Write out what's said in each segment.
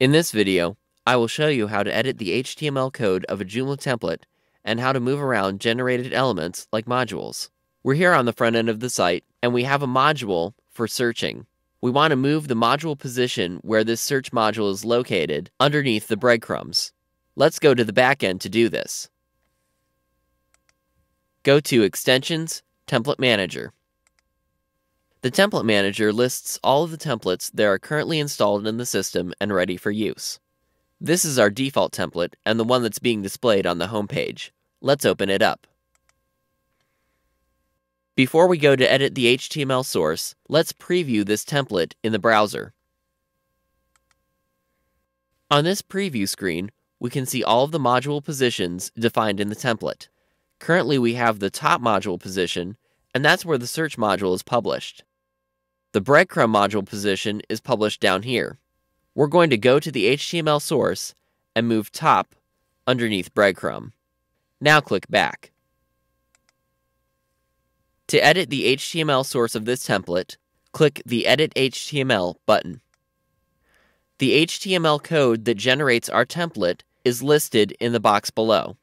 In this video, I will show you how to edit the HTML code of a Joomla template and how to move around generated elements like modules. We're here on the front end of the site, and we have a module for searching. We want to move the module position where this search module is located underneath the breadcrumbs. Let's go to the back end to do this. Go to Extensions, Template Manager. The Template Manager lists all of the templates that are currently installed in the system and ready for use. This is our default template and the one that's being displayed on the home page. Let's open it up. Before we go to edit the HTML source, let's preview this template in the browser. On this preview screen, we can see all of the module positions defined in the template. Currently, we have the top module position, and that's where the search module is published. The breadcrumb module position is published down here. We're going to go to the HTML source and move top underneath breadcrumb. Now click back. To edit the HTML source of this template, click the Edit HTML button. The HTML code that generates our template is listed in the box below.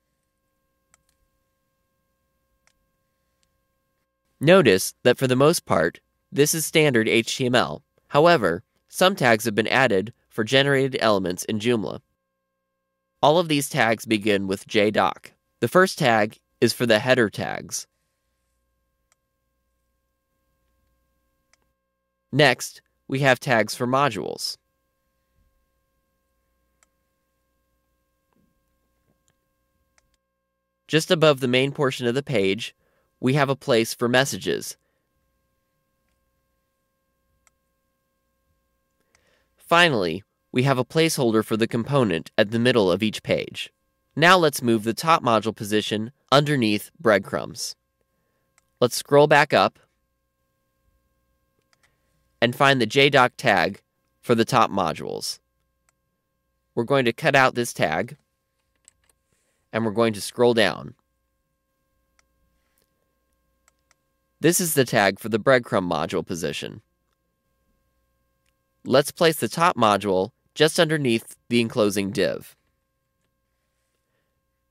Notice that for the most part, this is standard HTML. However, some tags have been added for generated elements in Joomla. All of these tags begin with JDoc. The first tag is for the header tags. Next, we have tags for modules. Just above the main portion of the page, we have a place for messages. Finally, we have a placeholder for the component at the middle of each page. Now let's move the top module position underneath breadcrumbs. Let's scroll back up and find the JDoc tag for the top modules. We're going to cut out this tag and we're going to scroll down. This is the tag for the breadcrumb module position. Let's place the top module just underneath the enclosing div.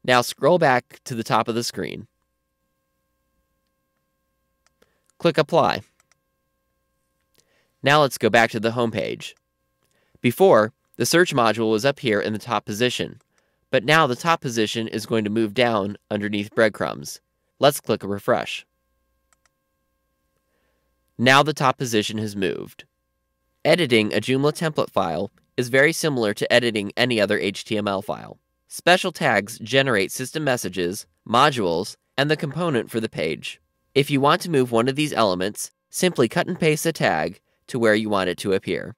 Now scroll back to the top of the screen. Click Apply. Now let's go back to the home page. Before, the search module was up here in the top position, but now the top position is going to move down underneath breadcrumbs. Let's click a refresh. Now the top position has moved. Editing a Joomla template file is very similar to editing any other HTML file. Special tags generate system messages, modules, and the component for the page. If you want to move one of these elements, simply cut and paste a tag to where you want it to appear.